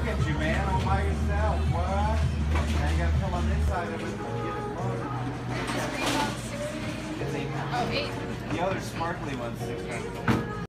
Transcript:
Look at you, man, all by yourself. What? Now you gotta come on this side of it to get it loaded. It's eight pounds. Oh, eight. The other sparkly one's six pounds.